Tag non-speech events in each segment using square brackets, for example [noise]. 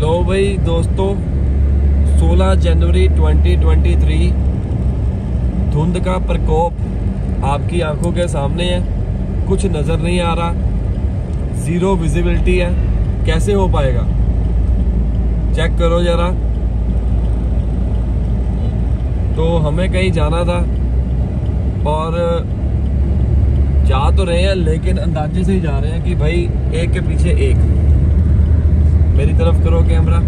लो भाई दोस्तों 16 जनवरी 2023 धुंध का प्रकोप आपकी आँखों के सामने है, कुछ नज़र नहीं आ रहा ज़ीरो विजिबिलिटी है, कैसे हो पाएगा? चेक करो जरा। तो हमें कहीं जाना था, और जा तो रहे हैं, लेकिन अंदाजे से ही जा रहे हैं कि भाई एक के पीछे एक। तरफ़ करो कैमरा।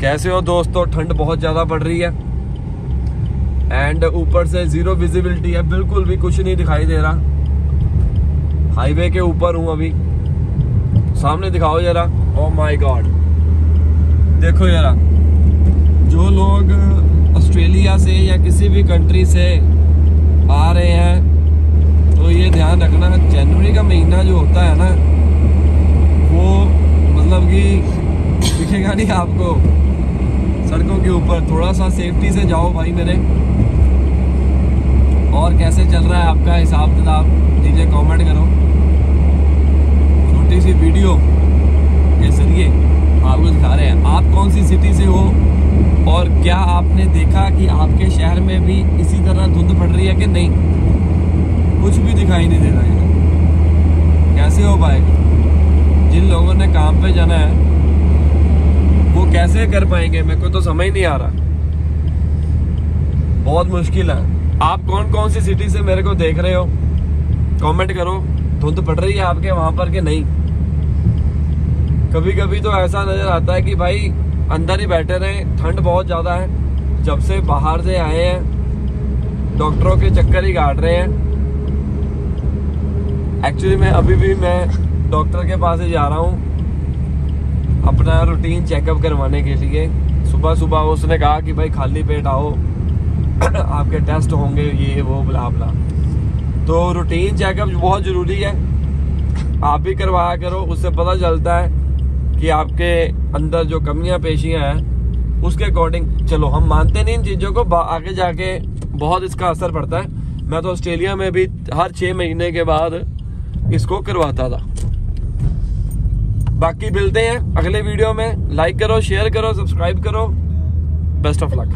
कैसे हो दोस्तों? ठंड बहुत ज़्यादा पड़ रही है। एंड ऊपर से ज़ीरो विजिबिलिटी है। बिल्कुल भी कुछ नहीं दिखाई दे रहा। हाईवे के ऊपर हूँ अभी। सामने दिखाओ जरा। ओ माय गॉड देखो जरा। जो लोग ऑस्ट्रेलिया से या किसी भी कंट्री से आ रहे हैं तो ये ध्यान रखना, जनवरी का महीना जो होता है ना वो मतलब कि दिखेगा नहीं आपको सड़कों के ऊपर थोड़ा सा सेफ्टी से जाओ भाई मेरे। और कैसे चल रहा है आपका हिसाब किताब? नीचे कमेंट करो। छोटी सी वीडियो के ज़रिए आपको दिखा रहे हैं। आप कौन सी सिटी से हो और क्या आपने देखा कि आपके शहर में भी इसी तरह धुंध पड़ रही है कि नहीं? कुछ भी दिखाई नहीं दे रहा है। कैसे हो भाई? जिन लोगों ने काम पे जाना है वो कैसे कर पाएँगे? मेरे को तो समझ नहीं आ रहा। बहुत मुश्किल है। आप कौन कौन सी सिटी से मेरे को देख रहे हो? कमेंट करो। धुंध पड़ रही है आपके वहाँ पर कि नहीं? कभी कभी तो ऐसा नज़र आता है कि भाई, अंदर ही बैठे रहे। ठंड बहुत ज़्यादा है। जब से बाहर से आए हैं, डॉक्टरों के चक्कर ही काट रहे हैं। एक्चुअली मैं अभी भी मैं डॉक्टर के पास ही जा रहा हूँ। अपना रूटीन चेकअप करवाने के लिए। सुबह सुबह उसने कहा कि भाई, खाली पेट आओ। [coughs] आपके टेस्ट होंगे, ये, वो बुला बुला तो रूटीन चेकअप बहुत ज़रूरी है। आप भी करवाया करो, उससे पता चलता है कि आपके अंदर जो कमियाँ, पेशियाँ हैं, उसके अकॉर्डिंग चलो, हम मानते नहीं इन चीज़ों को आगे जाके बहुत इसका असर पड़ता है। मैं तो ऑस्ट्रेलिया में भी हर छः महीने के बाद इसको करवाता था। बाकी मिलते हैं अगले वीडियो में। लाइक करो शेयर करो सब्सक्राइब करो। Best of luck